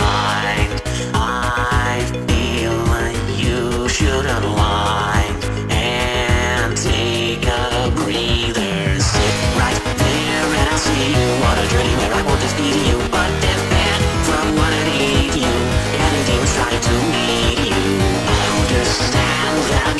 mind. I feel like you should unwind and take a breather. Sit right there and I'll see you on a journey where I won't defeat you, but defend from what I need you. And demons trying to meet you. Understand that I'm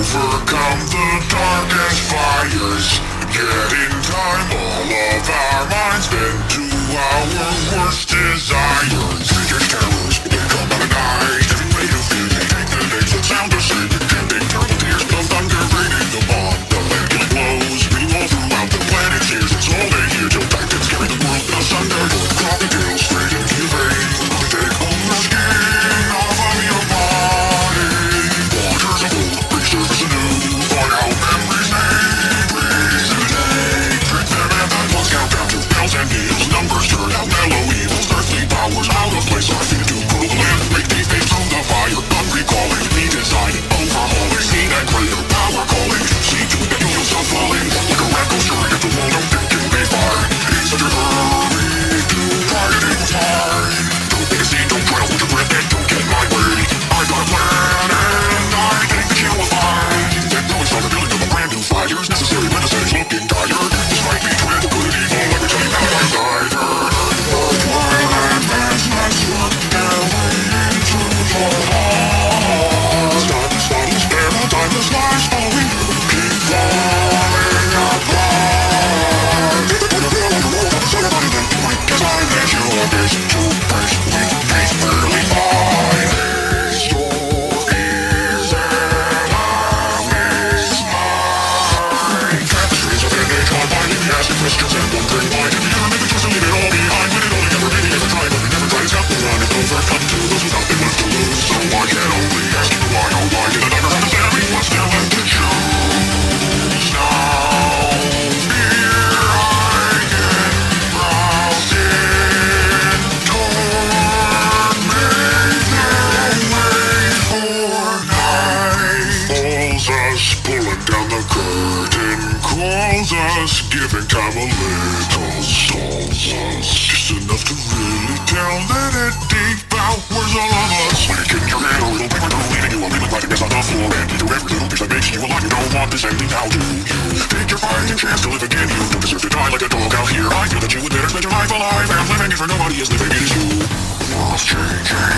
Overcome the darkest fires. Yet in time all of our minds bend to our worst us pulling down the curtain calls us giving time a little solves us just enough to really tell that it devours all of us Licking your head. A little paper girl leaving you a living like a on the floor. And into every little piece that makes you alive you don't want this ending how do you. Take your fighting chance to live again. You don't deserve to die like a dog out here. I feel that you would better spend your life alive. And living it for nobody is living it is you. World's changing.